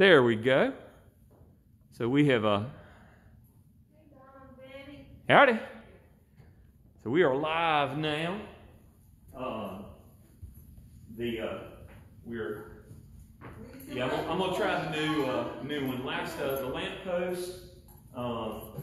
There we go. So we have a. Howdy. So we are live now. Um, the uh, we're yeah. I'm, I'm, gonna try the new uh, new one. Last uh, the lamppost um,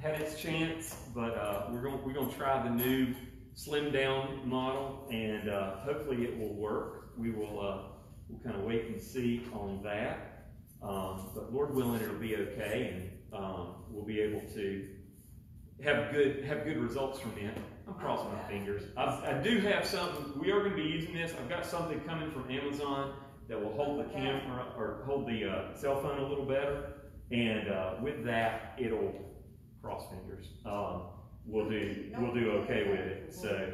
had its chance, but uh, we're gonna we're gonna try the new slim down model, and uh, hopefully it will work. We will uh, we'll kind of wait and see on that. Um, but Lord willing, it'll be okay, and um, we'll be able to have good have good results from it. I'm crossing my fingers. I, I do have something. We are going to be using this. I've got something coming from Amazon that will hold the camera or hold the uh, cell phone a little better, and uh, with that, it'll cross fingers. Um, we'll do we'll do okay with it. So.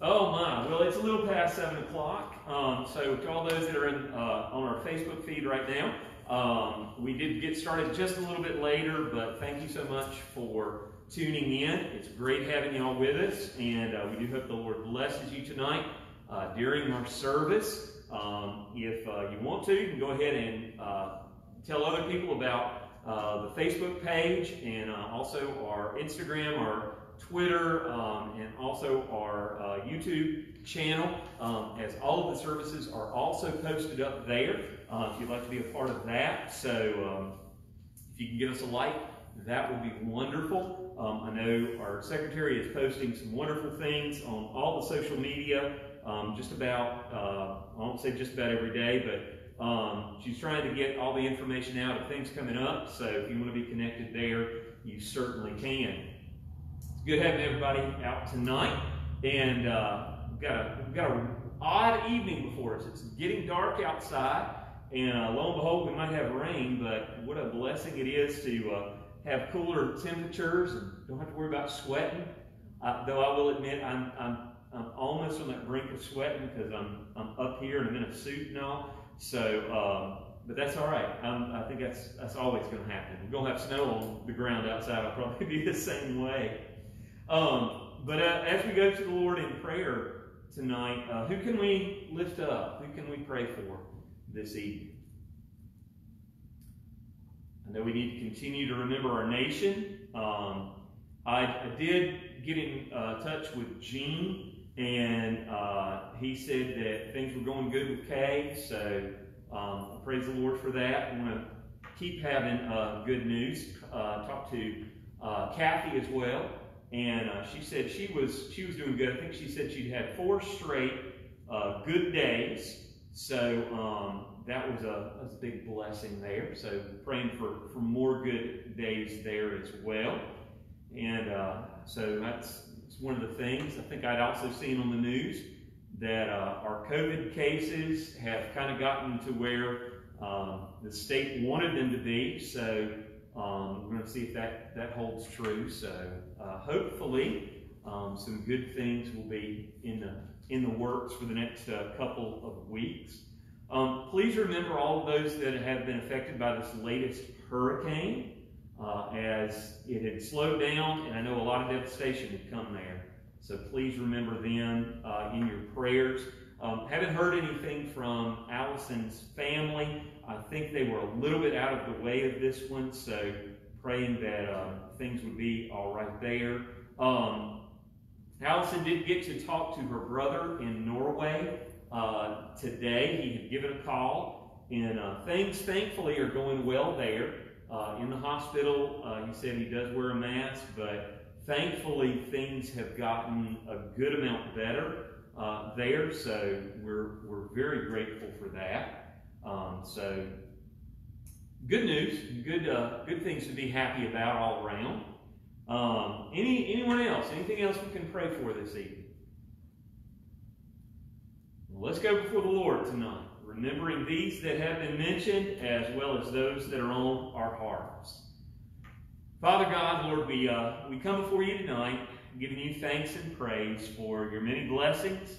Oh my, well it's a little past 7 o'clock, um, so to all those that are in, uh, on our Facebook feed right now, um, we did get started just a little bit later, but thank you so much for tuning in. It's great having you all with us, and uh, we do hope the Lord blesses you tonight uh, during our service. Um, if uh, you want to, you can go ahead and uh, tell other people about the Facebook page and also our Instagram, our Twitter, um, and also our uh, YouTube channel, um, as all of the services are also posted up there uh, if you'd like to be a part of that. So um, if you can give us a like, that would be wonderful. Um, I know our secretary is posting some wonderful things on all the social media, um, just about, uh, I won't say just about every day, but um, she's trying to get all the information out of things coming up. So if you want to be connected there, you certainly can It's good having everybody out tonight. And uh, we've got a we've got an odd evening before us. It's getting dark outside, and uh, lo and behold, we might have rain. But what a blessing it is to uh, have cooler temperatures and don't have to worry about sweating. Though I will admit, I'm I'm I'm almost on that brink of sweating because I'm I'm up here and I'm in a suit and all. So. Um, but that's all right. Um, I think that's that's always going to happen. We're going to have snow on the ground outside. I'll probably be the same way. Um, but uh, as we go to the Lord in prayer tonight, uh, who can we lift up? Who can we pray for this evening? I know we need to continue to remember our nation. Um, I, I, did get in uh, touch with Gene, and uh, he said that things were going good with Kay. So um, praise the Lord for that. I want to keep having uh, good news. Uh, talk to Kathy as well and uh, she said she was she was doing good. I think she said she'd had four straight uh, good days. So um, that was a, was a big blessing there. So praying for, for more good days there as well. And uh, so that's, one of the things. I think I'd also seen on the news that uh, our COVID cases have kind of gotten to where um, the state wanted them to be. So um, we're going to see if that, that holds true. So uh, hopefully um, some good things will be in the, in the works for the next uh, couple of weeks. Um, please remember all of those that have been affected by this latest hurricane uh, as it had slowed down, and I know a lot of devastation had come there. So please remember them uh, in your prayers. Um, haven't heard anything from Allison's family. I think they were a little bit out of the way of this one, so praying that um, things would be all right there. Um, Allison did get to talk to her brother in Norway uh, today. He had given a call, and uh, things thankfully are going well there. Uh, in the hospital, uh, he said he does wear a mask, but thankfully things have gotten a good amount better uh, there, so we're, we're very grateful for that. Um, so, good news, good uh, good things to be happy about all around. Um, any anyone else? Anything else we can pray for this evening? Well, let's go before the Lord tonight, remembering these that have been mentioned as well as those that are on our hearts. Father God, Lord, we uh, we come before you tonight, giving you thanks and praise for your many blessings,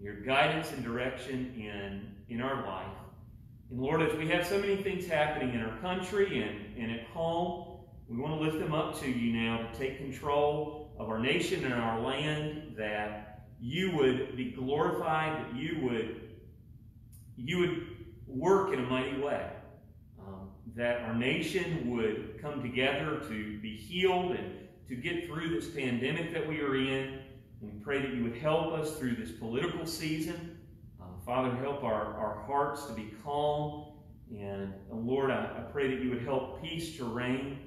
your guidance and direction in in our life. And Lord, as we have so many things happening in our country and, and at home, we want to lift them up to you now to take control of our nation and our land, that you would be glorified, that you would, you would work in a mighty way. Um, that our nation would come together to be healed and to get through this pandemic that we are in. We pray that you would help us through this political season. Um, Father, help our, our hearts to be calm. And Lord, I, I, pray that you would help peace to reign.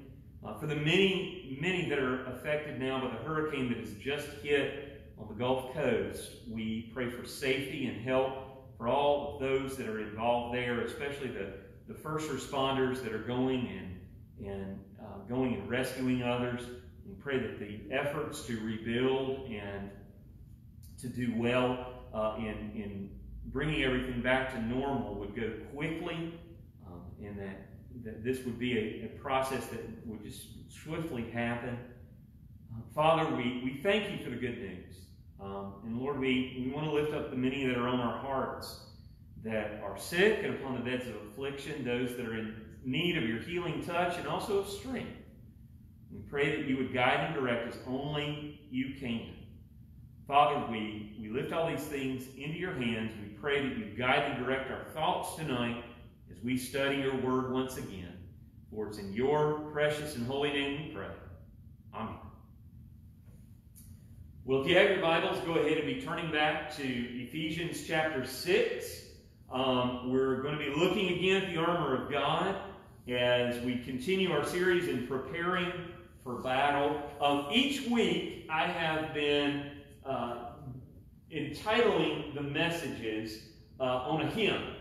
Uh, for the many, many that are affected now by the hurricane that has just hit on the Gulf Coast, we pray for safety and help for all those that are involved there, especially the, the first responders that are going and, and uh, going and rescuing others. We pray that the efforts to rebuild and to do well uh, in, in bringing everything back to normal would go quickly um, and that, that this would be a, a, process that would just swiftly happen. Uh, Father, we, we thank you for the good news. Um, and Lord, we, we want to lift up the many that are on our hearts that are sick and upon the beds of affliction, those that are in need of your healing touch and also of strength. We pray that you would guide and direct us only you can. Father, we, we lift all these things into your hands. We pray that you guide and direct our thoughts tonight as we study your word once again. For it's in your precious and holy name we pray. Amen. Well, if you have your Bibles, go ahead and be turning back to Ephesians chapter 6. Um, we're going to be looking again at the armor of God as we continue our series in preparing for battle. Um, each week, I have been uh, entitling the messages uh, on a hymn.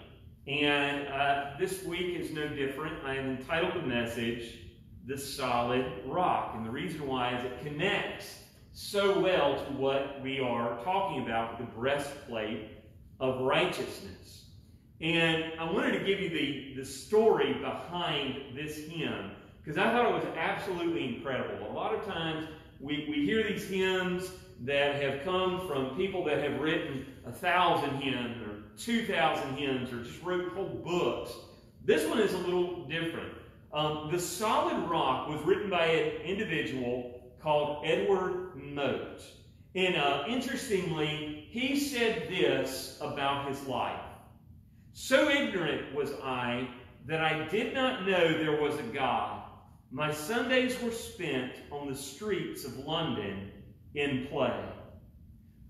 And uh, this week is no different. I have entitled the message, The Solid Rock. And the reason why is it connects so well to what we are talking about, the breastplate of righteousness. And I wanted to give you the, the story behind this hymn because I thought it was absolutely incredible. A lot of times we, we hear these hymns that have come from people that have written a thousand hymns or two thousand hymns or just wrote whole books. This one is a little different. Um, the Solid Rock was written by an individual called Edward Mote. And uh, interestingly, he said this about his life. So ignorant was I that I did not know there was a God my Sundays were spent on the streets of London in play.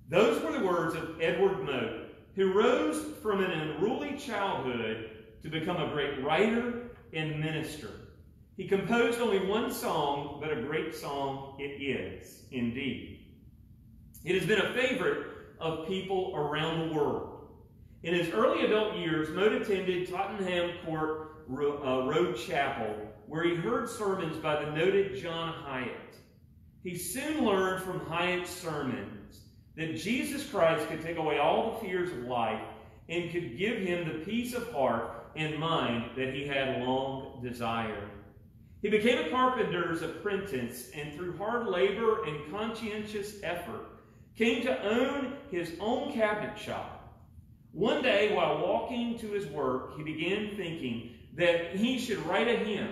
Those were the words of Edward Mote, who rose from an unruly childhood to become a great writer and minister. He composed only one song, but a great song it is, indeed. It has been a favorite of people around the world. In his early adult years, Mote attended Tottenham Court uh, Road Chapel where he heard sermons by the noted John Hyatt. He soon learned from Hyatt's sermons that Jesus Christ could take away all the fears of life and could give him the peace of heart and mind that he had long desired. He became a carpenter's apprentice and through hard labor and conscientious effort came to own his own cabinet shop. One day, while walking to his work, he began thinking that he should write a hymn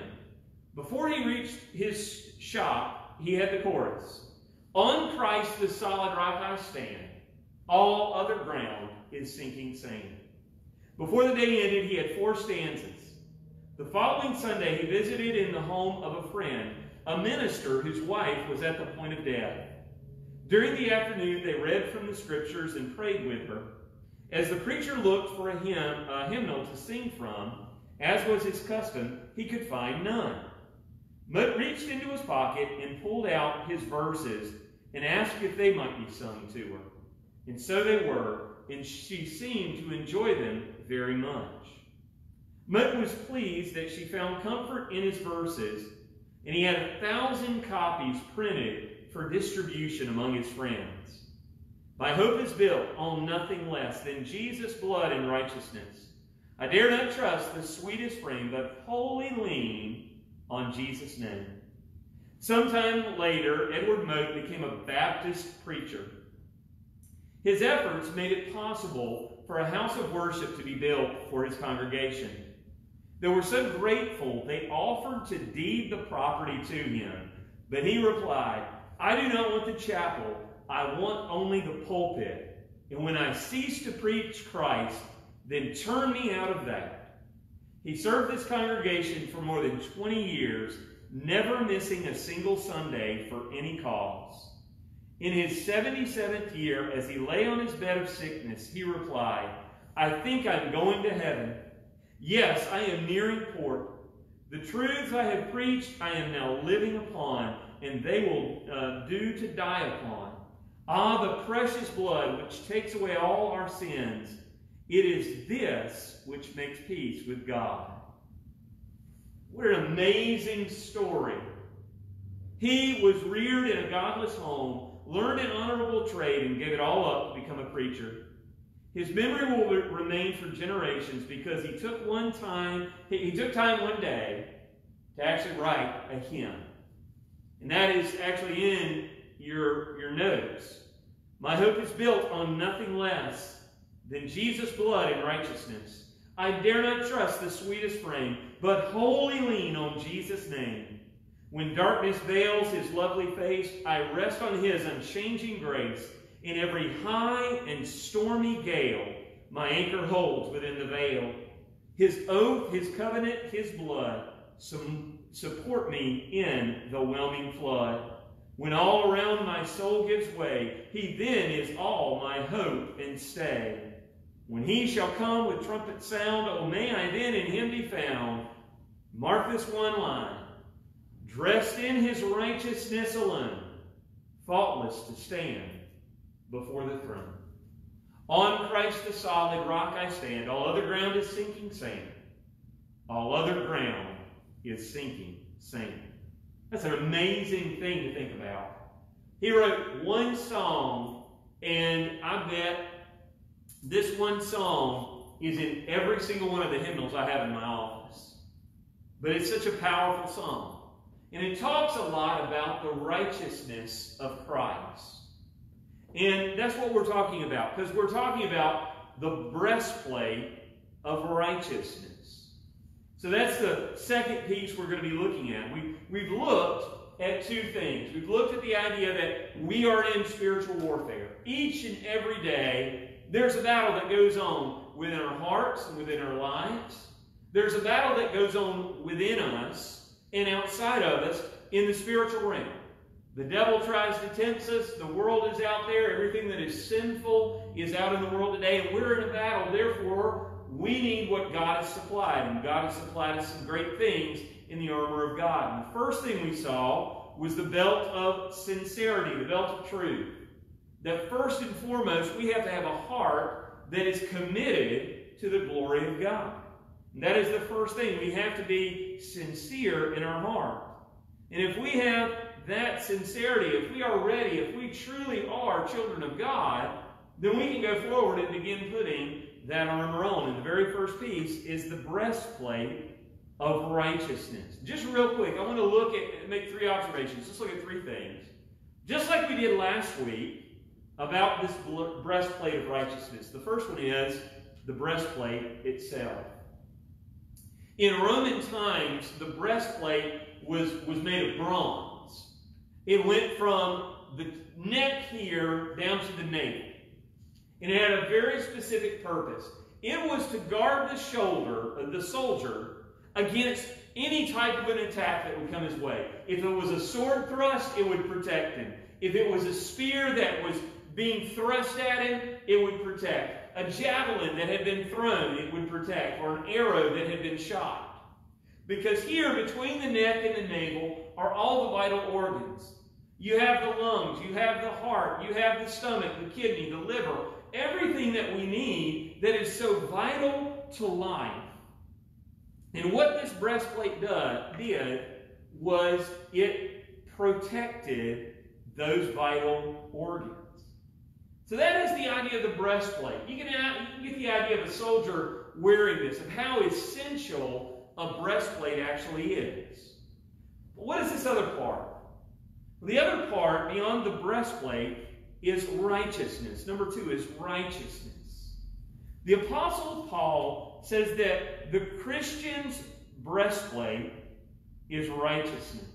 before he reached his shop, he had the chorus On Christ the solid rock I stand, all other ground is sinking sand. Before the day ended, he had four stanzas. The following Sunday, he visited in the home of a friend, a minister whose wife was at the point of death. During the afternoon, they read from the scriptures and prayed with her. As the preacher looked for a hymn, a hymnal to sing from, as was his custom, he could find none. Mote reached into his pocket and pulled out his verses and asked if they might be sung to her. And so they were, and she seemed to enjoy them very much. Mote was pleased that she found comfort in his verses, and he had a thousand copies printed for distribution among his friends. My hope is built on nothing less than Jesus' blood and righteousness. I dare not trust the sweetest frame, but wholly lean on Jesus' name. Sometime later, Edward Mote became a Baptist preacher. His efforts made it possible for a house of worship to be built for his congregation. They were so grateful they offered to deed the property to him. But he replied, I do not want the chapel, I want only the pulpit. And when I cease to preach Christ, then turn me out of that. He served this congregation for more than 20 years, never missing a single Sunday for any cause. In his 77th year, as he lay on his bed of sickness, he replied, I think I'm going to heaven. Yes, I am nearing port. The truths I have preached, I am now living upon, and they will uh, do to die upon. Ah, the precious blood which takes away all our sins. It is this which makes peace with God. What an amazing story. He was reared in a godless home, learned an honorable trade, and gave it all up to become a preacher. His memory will remain for generations because he took one time, he took time one day to actually write a hymn. And that is actually in your, your notes. My hope is built on nothing less than Jesus' blood and righteousness. I dare not trust the sweetest frame, but wholly lean on Jesus' name. When darkness veils his lovely face, I rest on his unchanging grace. In every high and stormy gale, my anchor holds within the veil. His oath, his covenant, his blood support me in the whelming flood. When all around my soul gives way, he then is all my hope and stay. When he shall come with trumpet sound, oh, may I then in him be found. Mark this one line. Dressed in his righteousness alone, faultless to stand before the throne. On Christ the solid rock I stand. All other ground is sinking sand. All other ground is sinking sand. That's an amazing thing to think about. He wrote one song, and I bet this one song is in every single one of the hymnals I have in my office. But it's such a powerful song. And it talks a lot about the righteousness of Christ. And that's what we're talking about, because we're talking about the breastplate of righteousness. So that's the second piece we're going to be looking at. We, we've looked at two things. We've looked at the idea that we are in spiritual warfare. Each and every day, there's a battle that goes on within our hearts and within our lives. There's a battle that goes on within us and outside of us in the spiritual realm. The devil tries to tempt us. The world is out there. Everything that is sinful is out in the world today, and we're in a battle. Therefore, we need what God has supplied, and God has supplied us some great things in the armor of God. And the first thing we saw was the belt of sincerity, the belt of truth. That first and foremost, we have to have a heart that is committed to the glory of God. And that is the first thing. We have to be sincere in our heart. And if we have that sincerity, if we are ready, if we truly are children of God, then we can go forward and begin putting that armor on. And the very first piece is the breastplate of righteousness. Just real quick, I want to look at, make three observations. Let's look at three things. Just like we did last week about this breastplate of righteousness. The first one is the breastplate itself. In Roman times, the breastplate was, was made of bronze. It went from the neck here down to the navel. And it had a very specific purpose. It was to guard the shoulder of the soldier against any type of an attack that would come his way. If it was a sword thrust, it would protect him. If it was a spear that was being thrust at him, it would protect. A javelin that had been thrown, it would protect. Or an arrow that had been shot. Because here, between the neck and the navel, are all the vital organs. You have the lungs, you have the heart, you have the stomach, the kidney, the liver, everything that we need that is so vital to life. And what this breastplate did, was it protected those vital organs. So that is the idea of the breastplate. You can, you can get the idea of a soldier wearing this, of how essential a breastplate actually is. But what is this other part? The other part, beyond the breastplate, is righteousness. Number two is righteousness. The Apostle Paul says that the Christian's breastplate is righteousness.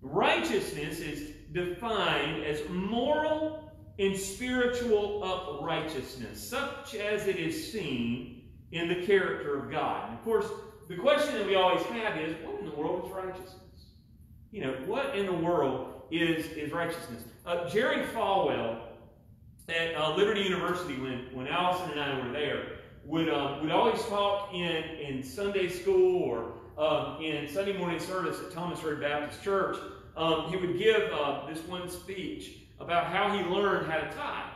Righteousness is defined as moral and spiritual uprightness, such as it is seen in the character of God. And of course, the question that we always have is, what in the world is righteousness? You know, what in the world is, is righteousness? Uh, Jerry Falwell at uh, Liberty University, when, when Allison and I were there, would, um, would always talk in, in Sunday school or um, in Sunday morning service at Thomas Road Baptist Church. Um, he would give uh, this one speech about how he learned how to tithe.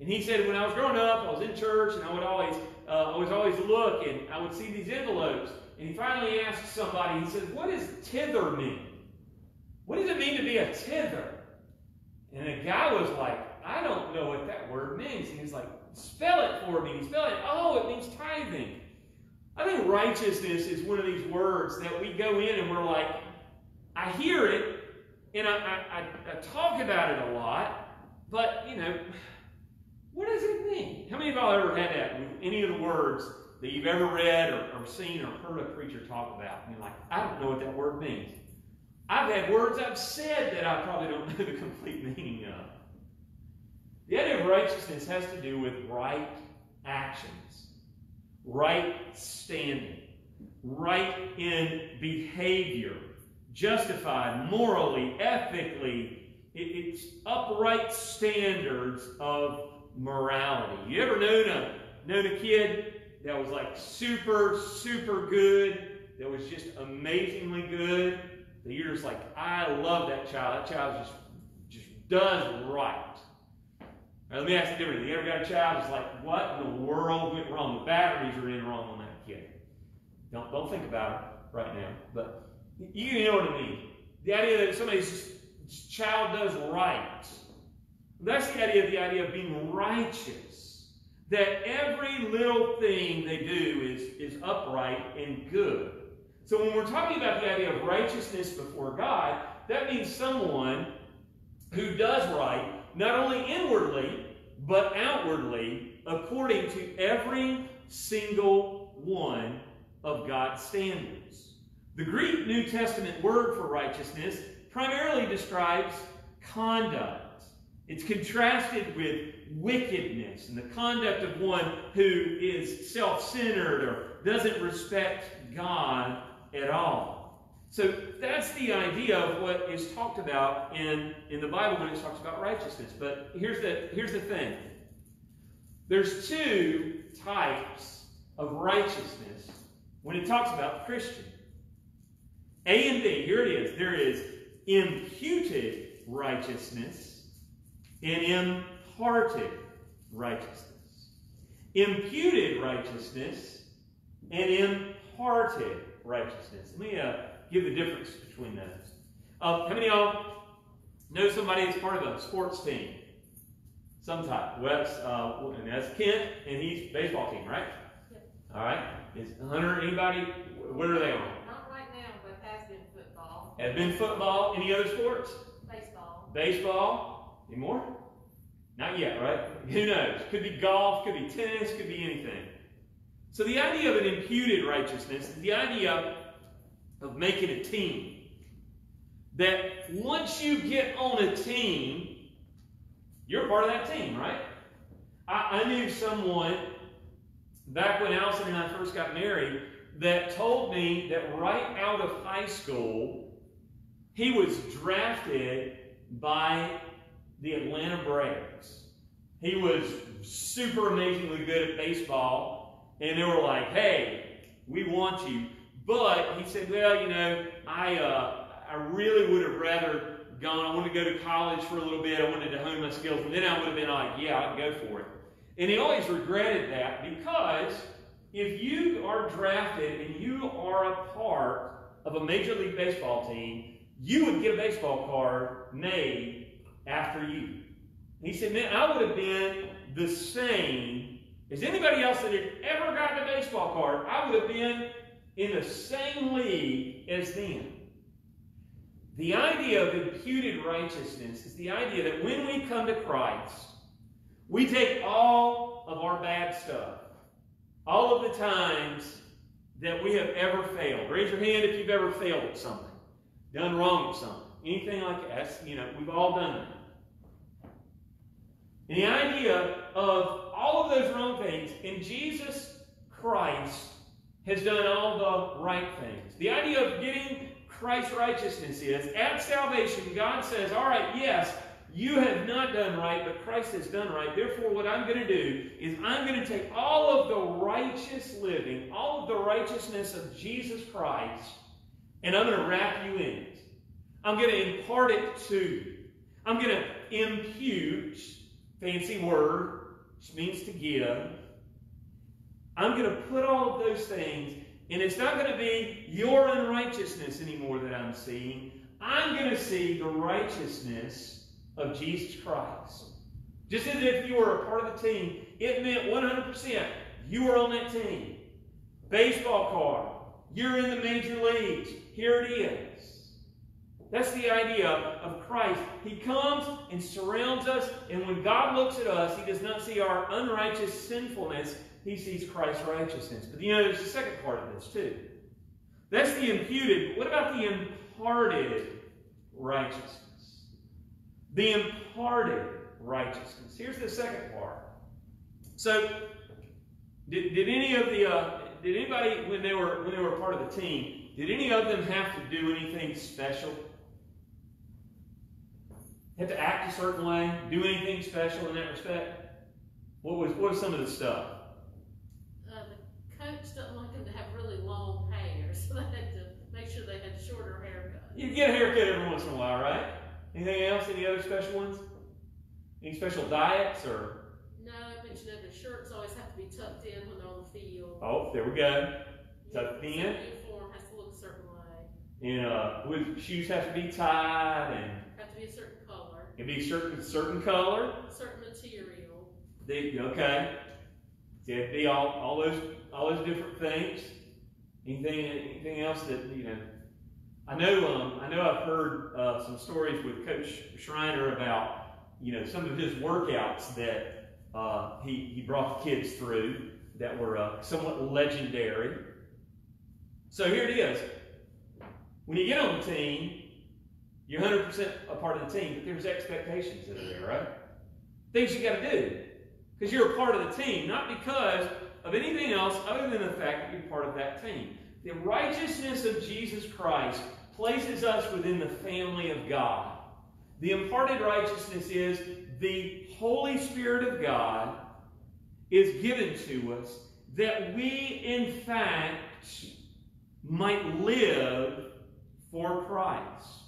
And he said, when I was growing up, I was in church, and I would always, uh, I was always look, and I would see these envelopes. And he finally asked somebody, he said, "What does tither mean? What does it mean to be a tither?" And the guy was like, "I don't know what that word means." And he's like, "Spell it for me." Spelled it. Oh, it means tithing. I think righteousness is one of these words that we go in and we're like, I hear it, and I, I, I, talk about it a lot, but you know, what does it mean? How many of y'all ever had that with any of the words that you've ever read or, or seen or heard a preacher talk about? And you're like, I don't know what that word means. I've had words I've said that I probably don't know the complete meaning of. The idea of righteousness has to do with right actions, right standing, right in behavior, justified morally, ethically. it's upright standards of morality. You ever known a, known a kid that was like super, super good, that was just amazingly good, that you're just like, I love that child. That child just, just does right. Right, let me ask you differently. You ever got a child that's like, what in the world went wrong? The batteries are in wrong on that kid. Don't, don't think about it right now. But you know what I mean. The idea that somebody's child does right. That's the idea of the idea of being righteous. That every little thing they do is, is upright and good. So when we're talking about the idea of righteousness before God, that means someone who does right, not only inwardly, but outwardly, according to every single one of God's standards. The Greek New Testament word for righteousness primarily describes conduct. It's contrasted with wickedness and the conduct of one who is self centered or doesn't respect God at all. So that's the idea of what is talked about in, in the Bible when it talks about righteousness. But here's the, here's the thing there's two types of righteousness when it talks about Christian. A and B, here it is. There is imputed righteousness and imparted righteousness. Imputed righteousness and imparted righteousness. Let me uh, give the difference between those. Uh, how many of y'all know somebody that's part of a sports team? Some type. Wes, uh, and that's Kent, and he's baseball team, right? Yep. All right. Is Hunter, anybody, what are they on? Not right now, but has been football. Has been football. Any other sports? Baseball. Baseball. Any more? Not yet, right? Who knows? Could be golf, could be tennis, could be anything. So the idea of an imputed righteousness is the idea of making a team. That once you get on a team, you're part of that team, right? I, I knew someone back when Allison and I first got married that told me that right out of high school, he was drafted by the Atlanta Braves. He was super amazingly good at baseball, and they were like, "Hey, we want you." But he said, "Well, you know, I uh, I really would have rather gone. I wanted to go to college for a little bit. I wanted to hone my skills, and then I would have been like, yeah, I'd go for it." And he always regretted that because if you are drafted and you are a part of a major league baseball team, you would get a baseball card made after you. he said, man, I would have been the same as anybody else that had ever gotten a baseball card. I would have been in the same league as them. The idea of imputed righteousness is the idea that when we come to Christ, we take all of our bad stuff, all of the times that we have ever failed. Raise your hand if you've ever failed at something done wrong at something, anything like that. You know, we've all done that. And the idea of all of those wrong things, and Jesus Christ has done all the right things. The idea of getting Christ's righteousness is at salvation, God says, All right, yes, you have not done right, but Christ has done right. Therefore, what I'm going to do is I'm going to take all of the righteous living, all of the righteousness of Jesus Christ, and I'm going to wrap you in it. I'm going to impart it to you. I'm going to impute, fancy word, which means to give. I'm going to put all of those things, and it's not going to be your unrighteousness anymore that I'm seeing. I'm going to see the righteousness of Jesus Christ. Just as if you were a part of the team, it meant 100% you were on that team. Baseball card, you're in the major leagues. Here it is. That's the idea of Christ. He comes and surrounds us, and when God looks at us, He does not see our unrighteous sinfulness, He sees Christ's righteousness. But you know, there's a second part of this too. That's the imputed. But what about the imparted righteousness? The imparted righteousness. Here's the second part. So, did, did any of the uh, did anybody when they were when they were part of the team did any of them have to do anything special have to act a certain way, do anything special in that respect? What was what was some of the stuff? Uh, the coach doesn't like them to have really long hair, so they had to make sure they had shorter haircuts. You get a haircut every once in a while, right? Anything else? Any other special ones? Any special diets or? No, I mentioned that the shirts always have to be tucked in when they're on the field. Oh, there we go. Tucked in. Uniform has to look a certain way. And uh, with shoes have to be tied and Have to be a certain it be certain certain color. Certain material. They, okay. It'd be all, all those all those different things. Anything anything else that you know? I know um, I know I've heard uh, some stories with Coach Schreiner about you know some of his workouts that uh, he he brought the kids through that were uh, somewhat legendary. So here it is. When you get on the team, you're 100% a part of the team, but there's expectations that are there, right? Things you got to do. Because you're a part of the team, not because of anything else other than the fact that you're part of that team. The righteousness of Jesus Christ places us within the family of God. The imparted righteousness is the Holy Spirit of God is given to us that we, in fact, might live for Christ.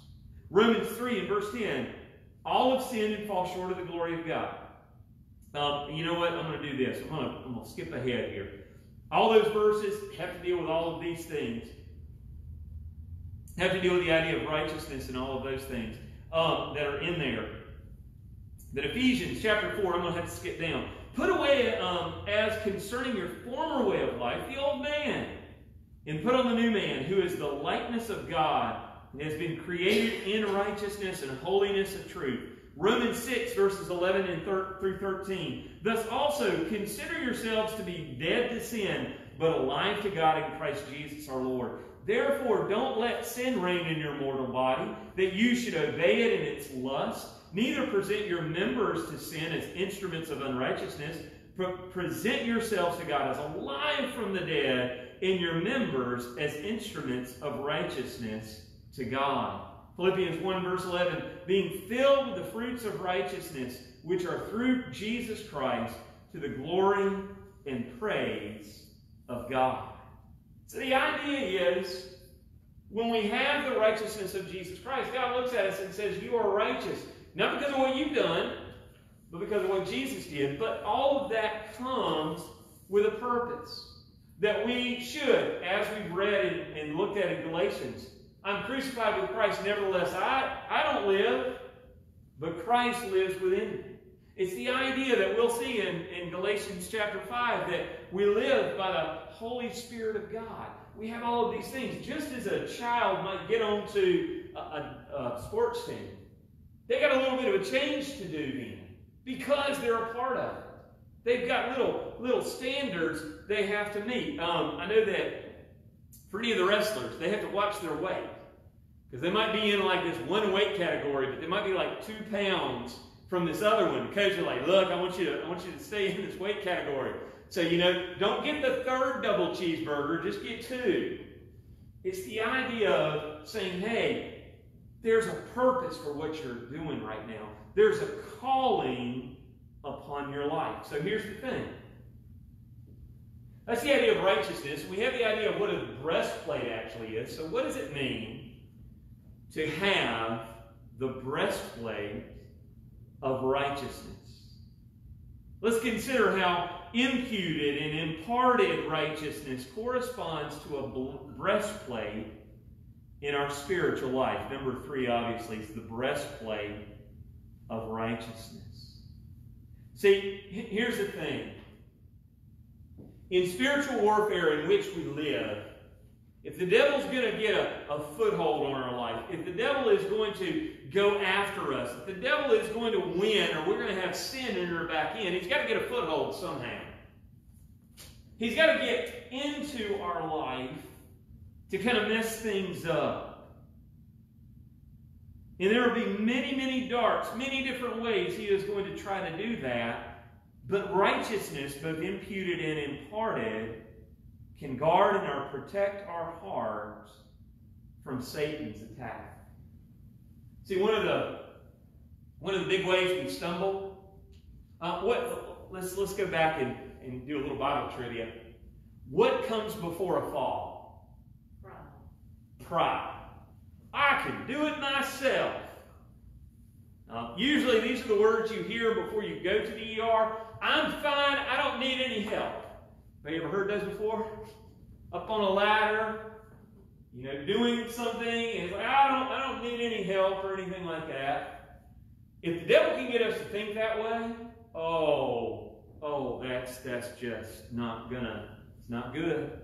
Romans 3 and verse 10. All have sinned and fall short of the glory of God. Um, you know what? I'm going to do this. I'm going to, I'm to skip ahead here. All those verses have to deal with all of these things. Have to deal with the idea of righteousness and all of those things um, that are in there. That Ephesians chapter 4, I'm going to have to skip down. Put away um, as concerning your former way of life the old man, and put on the new man, who is the likeness of God and has been created in righteousness and holiness of truth. Romans 6, verses 11 and through 13. Thus also consider yourselves to be dead to sin, but alive to God in Christ Jesus our Lord. Therefore, don't let sin reign in your mortal body, that you should obey it in its lust. Neither present your members to sin as instruments of unrighteousness. but present yourselves to God as alive from the dead, and your members as instruments of righteousness to God. Philippians 1 verse 11, being filled with the fruits of righteousness, which are through Jesus Christ, to the glory and praise of God. So the idea is, when we have the righteousness of Jesus Christ, God looks at us and says, you are righteous. Not because of what you've done, but because of what Jesus did. But all of that comes with a purpose. That we should, as we've read and, and looked at in Galatians, I'm crucified with Christ. Nevertheless, I, I don't live, but Christ lives within me. It's the idea that we'll see in, in Galatians chapter 5 that we live by the Holy Spirit of God. We have all of these things. Just as a child might get onto a, a, a sports team, they got a little bit of a change to do then because they're a part of it. They've got little little standards they have to meet. Um, I know that for any of the wrestlers, they have to watch their weight. Because they might be in like this one weight category, but they might be like two pounds from this other one. Coach is like, look, I want you to, I want you to stay in this weight category. So, you know, don't get the third double cheeseburger, just get two. It's the idea of saying, hey, there's a purpose for what you're doing right now. There's a calling upon your life. So here's the thing. That's the idea of righteousness. We have the idea of what a breastplate actually is. So what does it mean to have the breastplate of righteousness? Let's consider how imputed and imparted righteousness corresponds to a breastplate in our spiritual life. Number three, obviously, is the breastplate of righteousness. See, here's the thing. In spiritual warfare in which we live, if the devil's going to get a, a foothold on our life, if the devil is going to go after us, if the devil is going to win, or we're going to have sin in our back end, he's got to get a foothold somehow. He's got to get into our life to kind of mess things up. And there will be many, many darts, many different ways he is going to try to do that. But righteousness, both imputed and imparted, can guard and or protect our hearts from Satan's attack. See, one of the one of the big ways we stumble. Uh, what? Let's let's go back and, and do a little Bible trivia. What comes before a fall? Pride. Pride. I can do it myself. Uh, usually, these are the words you hear before you go to the ER. I'm fine. I don't need any help. Have you ever heard those before? Up on a ladder, you know, doing something, and it's like, I don't, I don't need any help or anything like that. If the devil can get us to think that way, oh, oh, that's that's just not gonna, it's not good.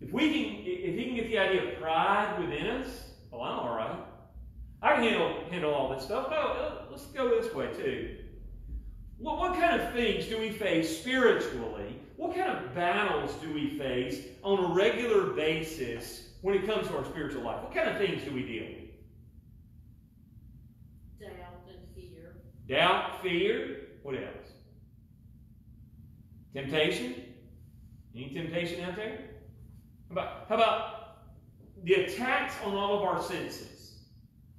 If we can, if he can get the idea of pride within us, oh, I'm all right. I can handle handle all this stuff. Oh, uh, let's go this way too. What, what kind of things do we face spiritually? What kind of battles do we face on a regular basis when it comes to our spiritual life? What kind of things do we deal with? Doubt and fear. Doubt, fear. What else? Temptation. Any temptation out there? How about, how about the attacks on all of our senses?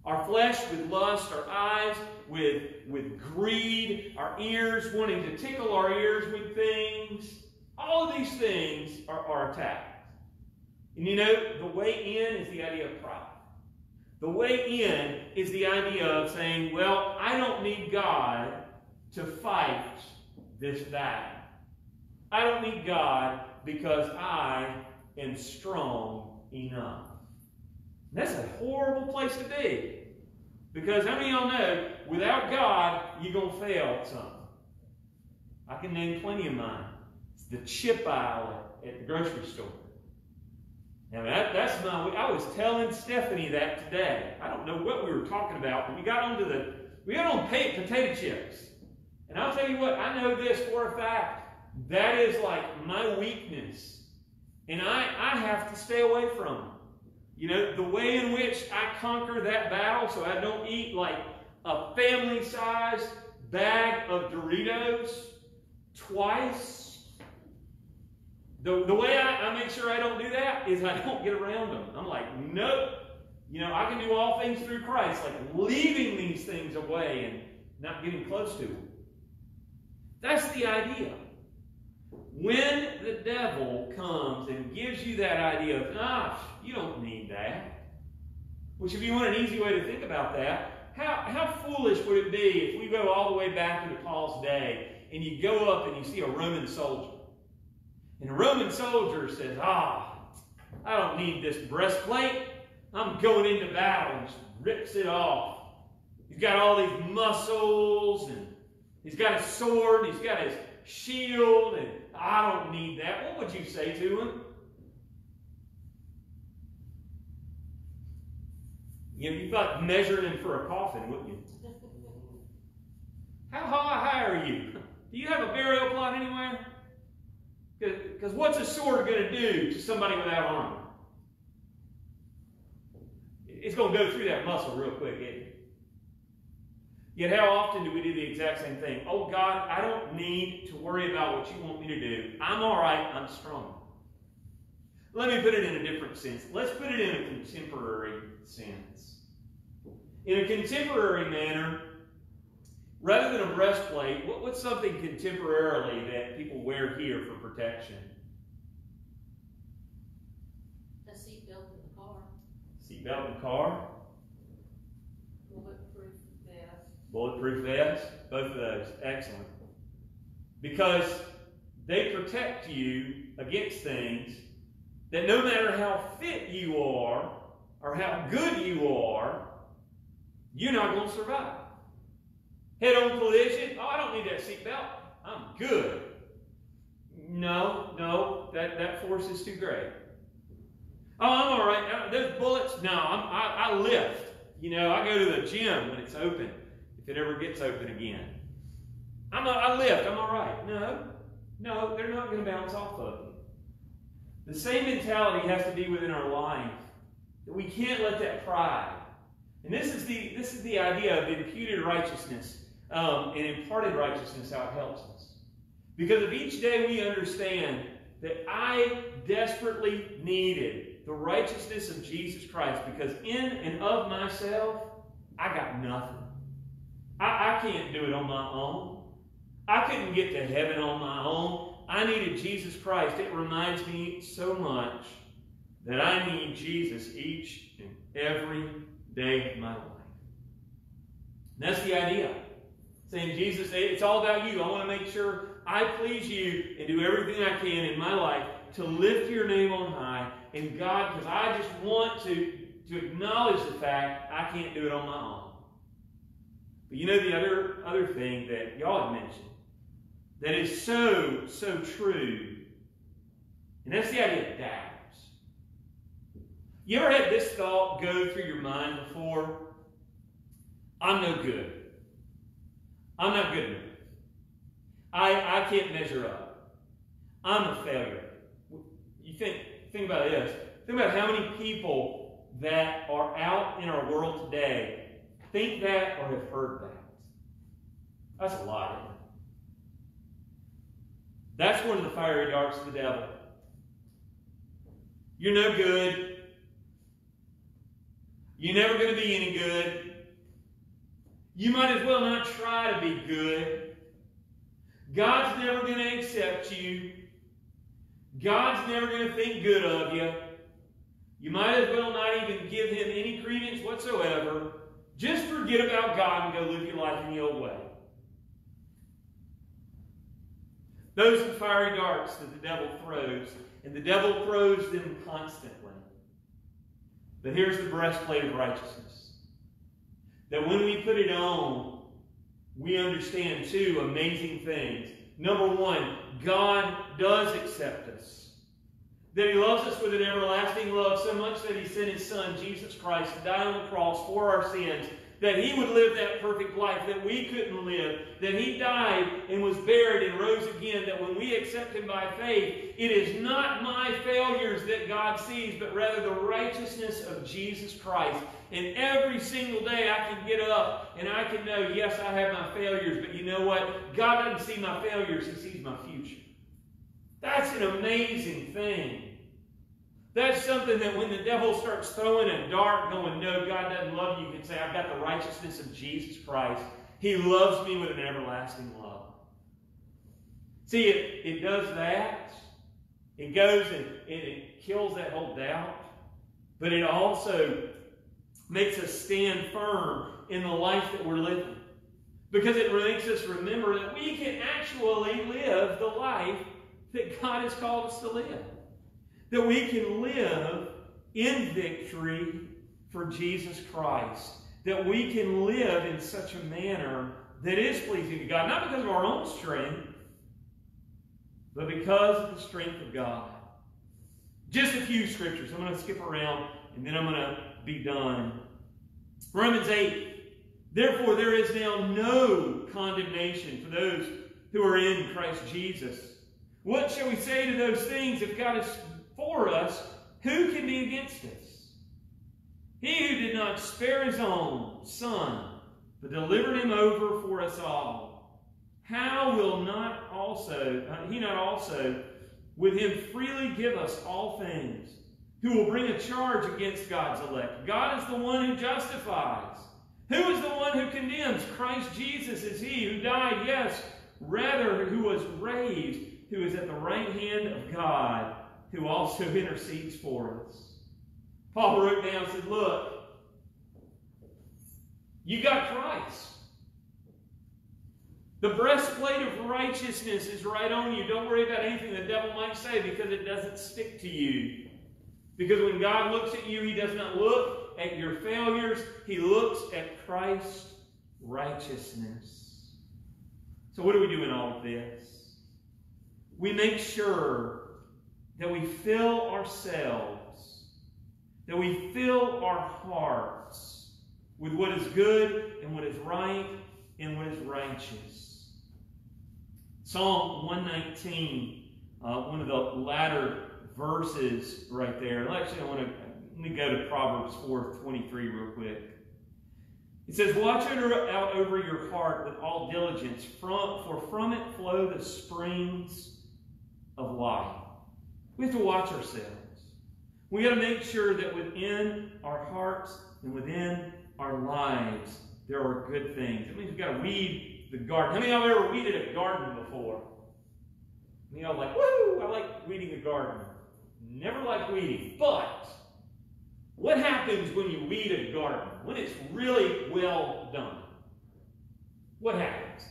Our flesh with lust, our eyes with, with greed, our ears wanting to tickle our ears with things. All of these things are, attacks. And you know, the way in is the idea of pride. The way in is the idea of saying, well, I don't need God to fight this battle. I don't need God because I am strong enough. And that's a horrible place to be. Because how many of y'all know, without God, you're going to fail at something? I can name plenty of mine. The chip aisle at the grocery store. Now that, that's my. I was telling Stephanie that today. I don't know what we were talking about, but we got onto the we got on potato chips, and I'll tell you what. I know this for a fact. That is like my weakness, and I I have to stay away from it. You know the way in which I conquer that battle, so I don't eat like a family-sized bag of Doritos twice the, the way I, I make sure I don't do that is I don't get around them. I'm like, nope. You know, I can do all things through Christ, like leaving these things away and not getting close to them. That's the idea. When the devil comes and gives you that idea of, ah, you don't need that. Which, if you want an easy way to think about that, how, how foolish would it be if we go all the way back into Paul's day and you go up and you see a Roman soldier and a Roman soldier says, Ah, I don't need this breastplate. I'm going into battle and just rips it off. He's got all these muscles and he's got his sword, and he's got his shield, and I don't need that. What would you say to him? You know, you thought measuring him for a coffin, wouldn't you? How high are you? Do you have a burial plot anywhere? Because what's a sword going to do to somebody without armor? It's going to go through that muscle real quick, isn't it? Yet, how often do we do the exact same thing? Oh, God, I don't need to worry about what you want me to do. I'm all right. I'm strong. Let me put it in a different sense. Let's put it in a contemporary sense. In a contemporary manner, rather than a breastplate, what, what's something contemporarily that people wear here for protection? A seatbelt in the car, Seatbelt in the car, bulletproof vest. bulletproof vest, both of those. Excellent. Because they protect you against things that no matter how fit you are or how good you are, you're not going to survive. Head on collision, oh, I don't need that seatbelt. I'm good. No, no, that, that force is too great. Oh, I'm all right. Uh, Those bullets, no, I'm, I, I lift. You know, I go to the gym when it's open, if it ever gets open again. I'm a, I lift, I'm all right. No, no, they're not going to bounce off of you. The same mentality has to be within our life. That we can't let that pride. And this is the this is the idea of imputed righteousness um, and imparted righteousness. How it helps us, because of each day we understand that I desperately needed the righteousness of Jesus Christ. Because in and of myself, I got nothing. I, I can't do it on my own. I couldn't get to heaven on my own. I needed Jesus Christ. It reminds me so much that I need Jesus each and every day of my life. And that's the idea. Saying, Jesus, it's all about you. I want to make sure I please you and do everything I can in my life to lift your name on high. And God, because I just want to, to acknowledge the fact I can't do it on my own. But you know the other, other thing that y'all had mentioned that is so, so true. And that's the idea of doubts. You ever had this thought go through your mind before? I'm no good. I'm not good enough. I, I can't measure up. I'm a failure. You think, think about this. Think about how many people that are out in our world today think that or have heard that. That's a lot. That's one of the fiery darts of the devil. You're no good. You're never going to be any good. You might as well not try to be good. God's never going to accept you. God's never going to think good of you. You might as well not even give him any credence whatsoever. Just forget about God and go live your life in the old way. Those are fiery darts that the devil throws, and the devil throws them constantly. But here's the breastplate of righteousness. That when we put it on, we understand two amazing things. Number one, God does accept us. That He loves us with an everlasting love, so much that He sent His Son, Jesus Christ, to die on the cross for our sins that he would live that perfect life that we couldn't live, that he died and was buried and rose again, that when we accept him by faith, it is not my failures that God sees, but rather the righteousness of Jesus Christ. And every single day I can get up and I can know, yes, I have my failures, but you know what? God doesn't see my failures, he sees my future. That's an amazing thing. That's something that when the devil starts throwing a dart, going, No, God doesn't love you, you can say, I've got the righteousness of Jesus Christ. He loves me with an everlasting love. See, it, it does that. It goes and it, it kills that whole doubt. But it also makes us stand firm in the life that we're living. Because it makes us remember that we can actually live the life that God has called us to live that we can live in victory for Jesus Christ. That we can live in such a manner that is pleasing to God, not because of our own strength, but because of the strength of God. Just a few scriptures. I'm going to skip around and then I'm going to be done. Romans 8. Therefore, there is now no condemnation for those who are in Christ Jesus. What shall we say to those things if God is for us, who can be against us? He who did not spare his own son, but delivered him over for us all, how will not also uh, he not also with him freely give us all things? Who will bring a charge against God's elect? God is the one who justifies. Who is the one who condemns? Christ Jesus is he who died, yes, rather who was raised, who is at the right hand of God, who also intercedes for us. Paul wrote down and said, Look, you got Christ. The breastplate of righteousness is right on you. Don't worry about anything the devil might say because it doesn't stick to you. Because when God looks at you, he does not look at your failures, he looks at Christ's righteousness. So, what do we do in all of this? We make sure that we fill ourselves, that we fill our hearts with what is good and what is right and what is righteous. Psalm 119, uh, one of the latter verses right there. Actually, I want to let me go to Proverbs 4:23 real quick. It says, "Watch out over your heart with all diligence, for from it flow the springs of life." We have to watch ourselves. We got to make sure that within our hearts and within our lives there are good things. That means we've got to weed the garden. How many of you ever weeded a garden before? You know, like, woo, I like weeding a garden. Never like weeding. But what happens when you weed a garden? When it's really well done? What happens?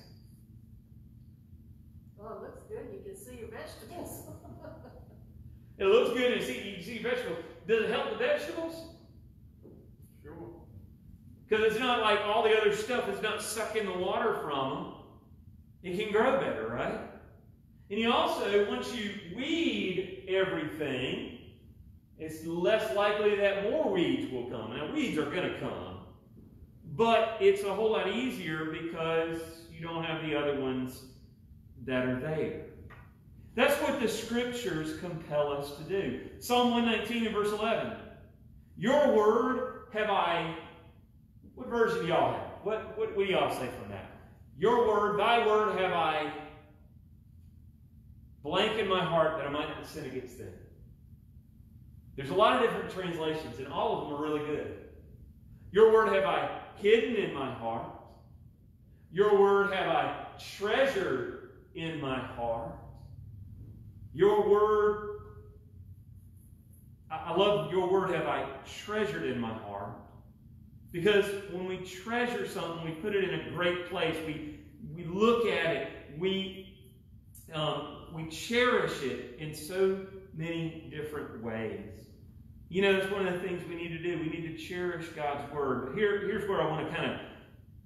Well, it looks good. You can see your vegetables. It looks good and you see, you see vegetables. Does it help the vegetables? Sure. Because it's not like all the other stuff is not sucking the water from them. It can grow better, right? And you also, once you weed everything, it's less likely that more weeds will come. Now, weeds are going to come, but it's a whole lot easier because you don't have the other ones that are there. That's what the scriptures compel us to do. Psalm 119 and verse 11. Your word have I what version do y'all have? What, what, what do y'all say from that? Your word, thy word have I blank in my heart that I might not sin against them. There's a lot of different translations, and all of them are really good. Your word have I hidden in my heart. Your word have I treasured in my heart. Your word, I love your word have I treasured in my heart. Because when we treasure something, we put it in a great place. We, we look at it. We, um, we cherish it in so many different ways. You know, it's one of the things we need to do. We need to cherish God's Word. But here, here's where I want to kind of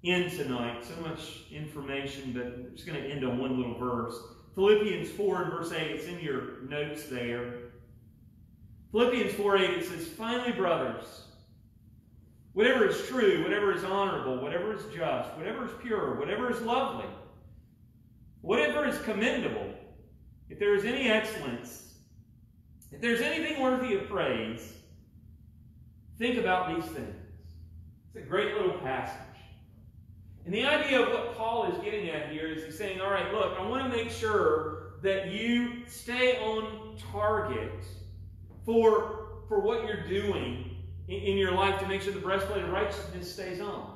end tonight. So much information, but I'm just going to end on one little verse. Philippians 4 and verse 8, it's in your notes there. Philippians 4 8, it says, Finally, brothers, Whatever is true, whatever is honorable, whatever is just, whatever is pure, whatever is lovely, whatever is commendable, if there is any excellence, if there's anything worthy of praise, think about these things. It's a great little passage. And the idea of what Paul is getting at here is he's saying, all right, look, I want to make sure that you stay on target for, for what you're doing in your life to make sure the breastplate of righteousness stays on.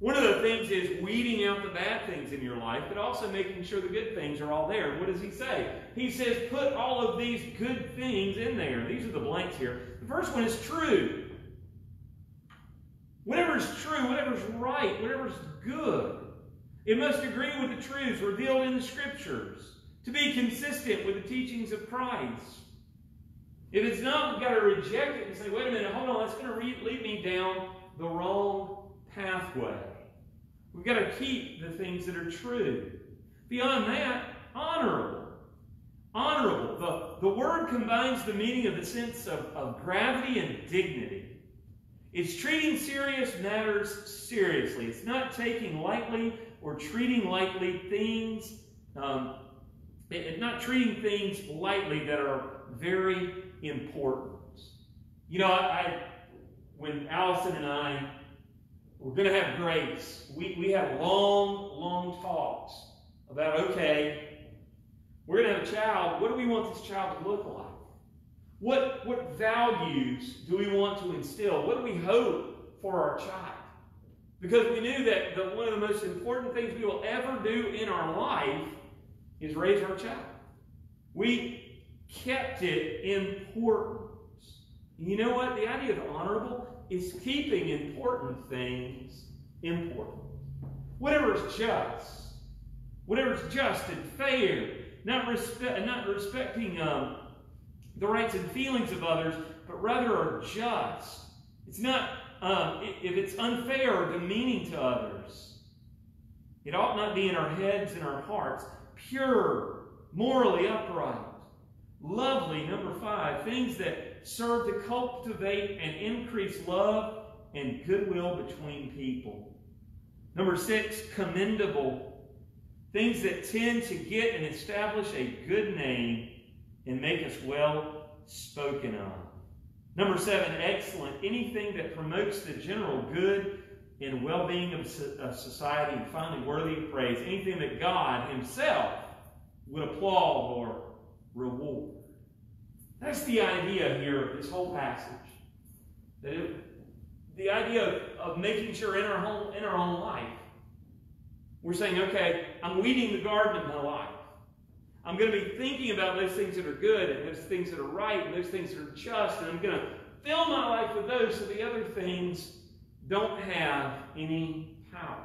One of the things is weeding out the bad things in your life, but also making sure the good things are all there. What does he say? He says, put all of these good things in there. These are the blanks here. The first one is true. Whatever is true, whatever is right, whatever is good, it must agree with the truths revealed in the Scriptures to be consistent with the teachings of Christ. If it's not, we've got to reject it and say, wait a minute, hold on, that's going to lead me down the wrong pathway. We've got to keep the things that are true. Beyond that, honorable. Honorable. The, the word combines the meaning of the sense of, of gravity and dignity. It's treating serious matters seriously. It's not taking lightly or treating lightly things, um, not treating things lightly that are very important. You know, I, when Allison and I We're going to have grace. We, we have long, long talks about, okay, we're going to have a child. What do we want this child to look like? What, what values do we want to instill? What do we hope for our child? Because we knew that the, one of the most important things we will ever do in our life is raise our child. We kept it important. You know what? The idea of honorable is keeping important things important. Whatever is just, whatever is just and fair, not, respect, not respecting um, the rights and feelings of others, but rather are just. It's not, um, if it's unfair or demeaning to others, it ought not be in our heads and our hearts. Pure, morally upright, lovely, number five, things that serve to cultivate and increase love and goodwill between people. Number six, commendable. Things that tend to get and establish a good name and make us well spoken of. Number seven, excellent. Anything that promotes the general good and well being of society and finally worthy of praise. Anything that God Himself would applaud or reward. That's the idea here of this whole passage. That it, the idea of, of making sure in our home, in our own life, we're saying, okay, I'm weeding the garden of my life. I'm going to be thinking about those things that are good and those things that are right and those things that are just, and I'm going to fill my life with those so the other things don't have any power.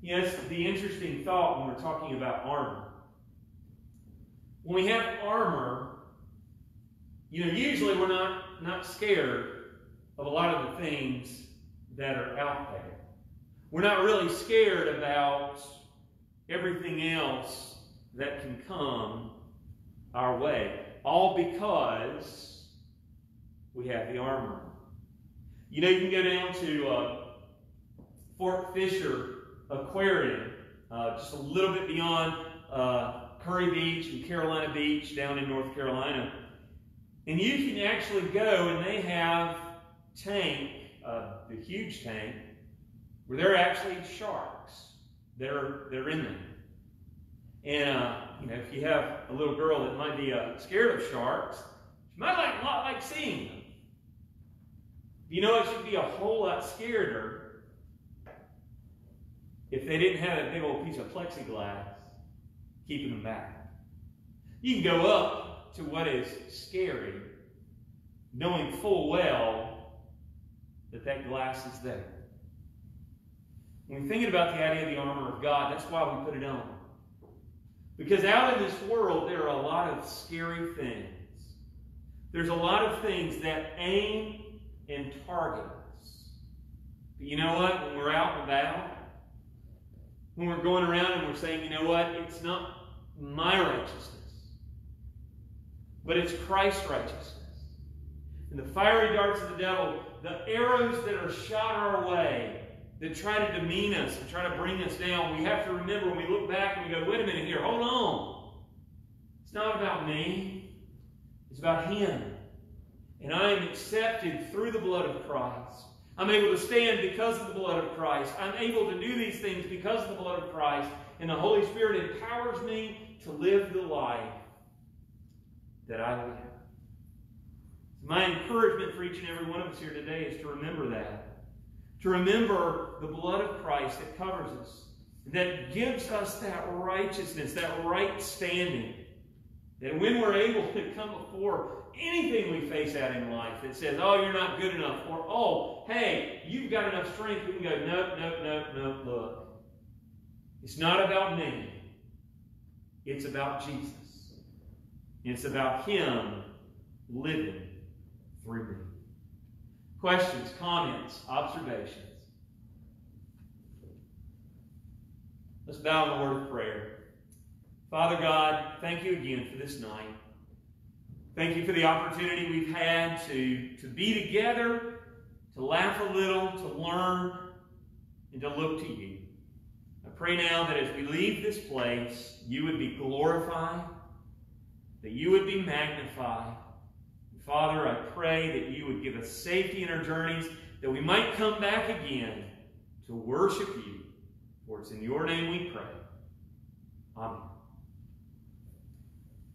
Yes, the interesting thought when we're talking about armor. When we have armor, you know, usually we're not, not scared of a lot of the things that are out there. We're not really scared about everything else that can come our way. All because we have the armor. You know, you can go down to uh, Fort Fisher Aquarium, uh, just a little bit beyond uh, Kure Beach and Carolina Beach down in North Carolina. And you can actually go and they have tank, uh, the huge tank, where there are actually sharks. They're, they're in there. And, uh, you know, if you have a little girl that might be uh, scared of sharks, she might like, not like seeing them. You know, it should be a whole lot scarier if they didn't have that big old piece of plexiglass keeping them back. You can go up to what is scary, knowing full well that that glass is there. When we're thinking about the idea of the armor of God, that's why we put it on. Because out in this world, there are a lot of scary things. There's a lot of things that aim and target us. But you know what? When we're out and about, when we're going around and we're saying, you know what? It's not my righteousness but it's Christ's righteousness. And the fiery darts of the devil, the arrows that are shot our way, that try to demean us and try to bring us down, we have to remember when we look back and we go, wait a minute here, hold on. It's not about me, it's about Him. And I am accepted through the blood of Christ. I'm able to stand because of the blood of Christ. I'm able to do these things because of the blood of Christ. And the Holy Spirit empowers me to live the life that I live. My encouragement for each and every one of us here today is to remember that. To remember the blood of Christ that covers us, that gives us that righteousness, that right standing. That when we're able to come before anything we face out in life that says, oh, you're not good enough, or oh, hey, you've got enough strength, we can go, nope, nope, nope, nope, look. It's not about me. It's about Jesus. It's about Him living through me. Questions, comments, observations? Let's bow in a word of prayer. Father God, thank you again for this night. Thank you for the opportunity we've had to, to be together, to laugh a little, to learn, and to look to you. I pray now that as we leave this place, you would be glorified that you would be magnified. Father, I pray that you would give us safety in our journeys, that we might come back again to worship you. For it's in your name we pray. Amen.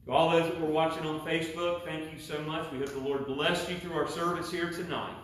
To all those that were watching on Facebook, thank you so much. We hope the Lord bless you through our service here tonight.